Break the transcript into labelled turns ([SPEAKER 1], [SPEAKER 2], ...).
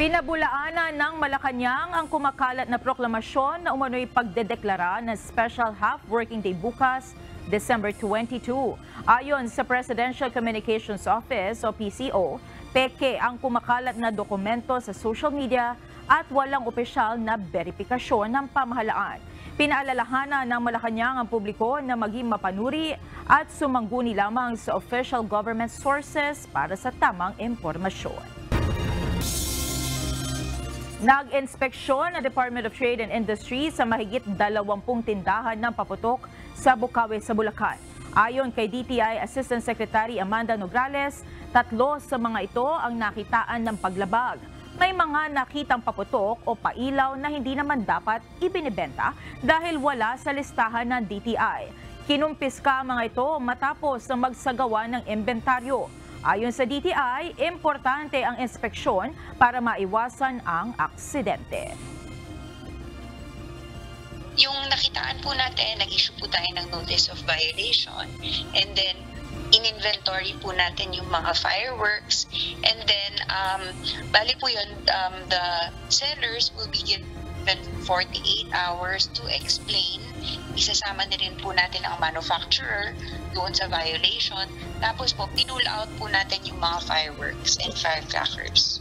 [SPEAKER 1] Pinabulaanan ng Malacanang ang kumakalat na proklamasyon na umano'y pagdedeklara ng Special Half Working Day bukas, December 22. Ayon sa Presidential Communications Office o PCO, peke ang kumakalat na dokumento sa social media at walang opisyal na verifikasyon ng pamahalaan. Pinaalalahanan ng Malacanang ang publiko na maging mapanuri at sumangguni lamang sa official government sources para sa tamang impormasyon. Nag-inspeksyon ang Department of Trade and Industry sa mahigit 20 tindahan ng paputok sa Bukawi sa Bulacan. Ayon kay DTI Assistant Secretary Amanda Nograles, tatlo sa mga ito ang nakitaan ng paglabag. May mga nakitang paputok o pailaw na hindi naman dapat ibinibenta dahil wala sa listahan ng DTI. Kinumpiska mga ito matapos na magsagawa ng inventaryo. Ayon sa DTI, importante ang inspeksyon para maiwasan ang aksidente.
[SPEAKER 2] yung nakitaan po natin, nag-issue po tayo ng notice of violation. And then, in-inventory po natin yung mga fireworks. And then, um, bali po yun, um, the sellers will be given 48 hours to explain. Isasama na rin po natin ang manufacturer doon sa violation. Tapos po, pinul out po natin yung mga fireworks and firecrackers.